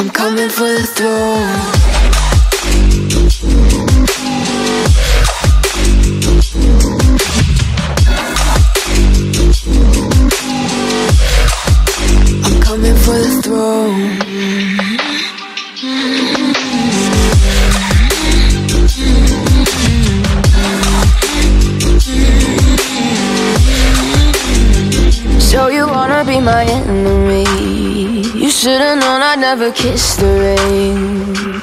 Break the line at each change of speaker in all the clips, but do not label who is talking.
I'm coming for the throne I'm coming for the throne. So you wanna be my enemy? Should've known I'd never kiss the rain.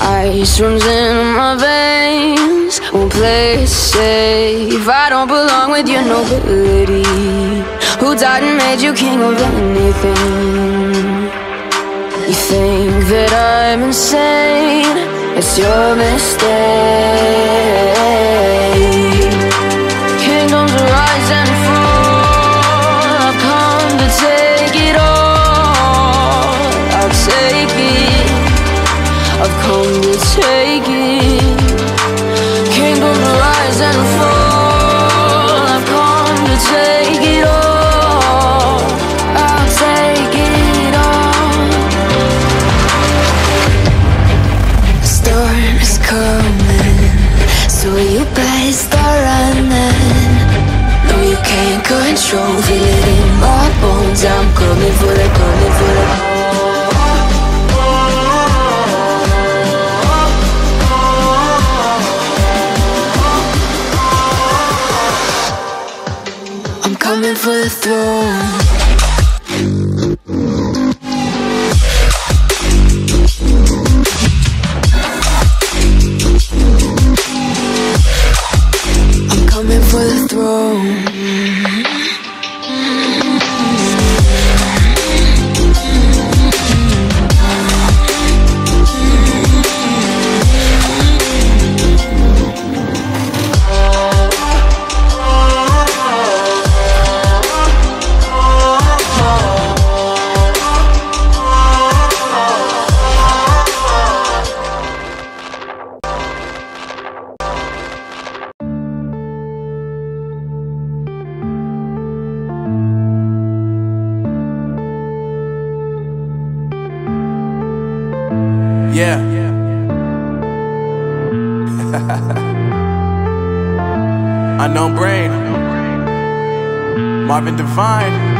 Ice runs in my veins. Won't play safe. I don't belong with your nobility. Who died and made you king of anything? You think that I'm insane? It's your mistake. For the throne.
Yeah. Unknown brain. Marvin Divine.